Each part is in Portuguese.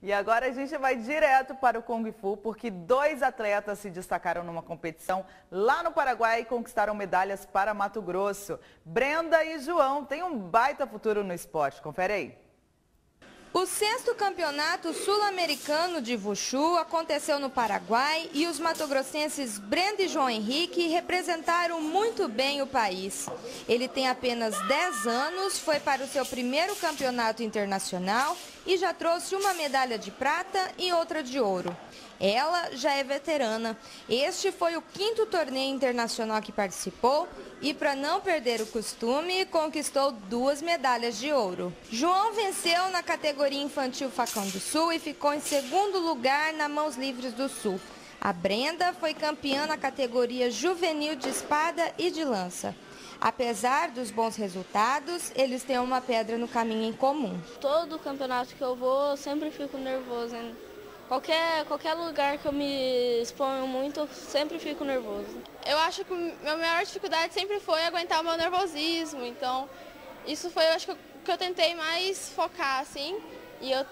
E agora a gente vai direto para o Kung Fu, porque dois atletas se destacaram numa competição lá no Paraguai e conquistaram medalhas para Mato Grosso. Brenda e João têm um baita futuro no esporte. Confere aí. O sexto campeonato sul-americano de Wushu aconteceu no Paraguai e os matogrossenses Brenda e João Henrique representaram muito bem o país. Ele tem apenas 10 anos, foi para o seu primeiro campeonato internacional e já trouxe uma medalha de prata e outra de ouro. Ela já é veterana. Este foi o quinto torneio internacional que participou e, para não perder o costume, conquistou duas medalhas de ouro. João venceu na categoria infantil Facão do Sul e ficou em segundo lugar na Mãos Livres do Sul. A Brenda foi campeã na categoria juvenil de espada e de lança. Apesar dos bons resultados, eles têm uma pedra no caminho em comum. Todo campeonato que eu vou, eu sempre fico nervoso. Hein? Qualquer, qualquer lugar que eu me exponho muito, eu sempre fico nervoso. Eu acho que a minha maior dificuldade sempre foi aguentar o meu nervosismo. Então, isso foi, eu acho que que eu tentei mais focar, assim. E eu,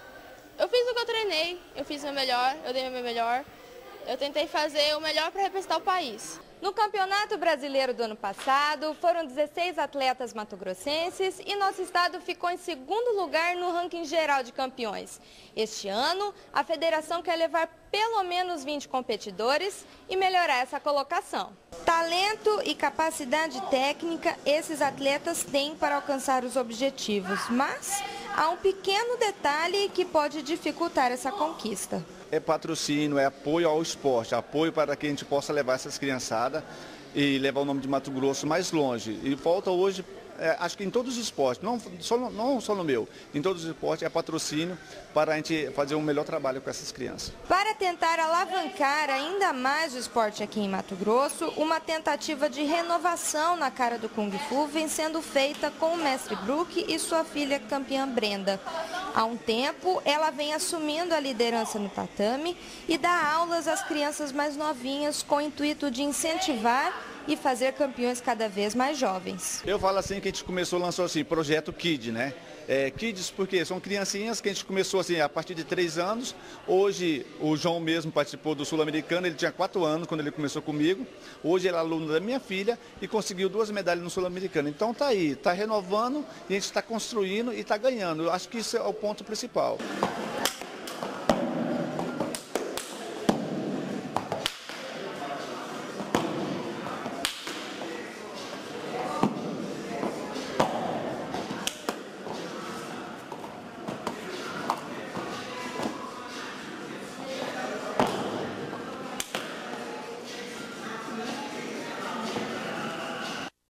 eu fiz o que eu treinei, eu fiz o meu melhor, eu dei o meu melhor. Eu tentei fazer o melhor para representar o país. No Campeonato Brasileiro do ano passado, foram 16 atletas matogrossenses e nosso estado ficou em segundo lugar no ranking geral de campeões. Este ano, a federação quer levar pelo menos 20 competidores e melhorar essa colocação. Talento e capacidade técnica esses atletas têm para alcançar os objetivos, mas há um pequeno detalhe que pode dificultar essa conquista é patrocínio, é apoio ao esporte, apoio para que a gente possa levar essas criançadas e levar o nome de Mato Grosso mais longe. E falta hoje é, acho que em todos os esportes, não só, no, não só no meu, em todos os esportes é patrocínio para a gente fazer um melhor trabalho com essas crianças. Para tentar alavancar ainda mais o esporte aqui em Mato Grosso, uma tentativa de renovação na cara do Kung Fu vem sendo feita com o mestre Brook e sua filha campeã Brenda. Há um tempo, ela vem assumindo a liderança no tatame e dá aulas às crianças mais novinhas com o intuito de incentivar e fazer campeões cada vez mais jovens. Eu falo assim que a gente começou, lançou assim, projeto KID, né? É, kids porque são criancinhas que a gente começou assim a partir de três anos. Hoje o João mesmo participou do Sul-Americano, ele tinha quatro anos quando ele começou comigo. Hoje ele é aluno da minha filha e conseguiu duas medalhas no Sul-Americano. Então tá aí, tá renovando e a gente está construindo e está ganhando. Eu acho que isso é o ponto principal.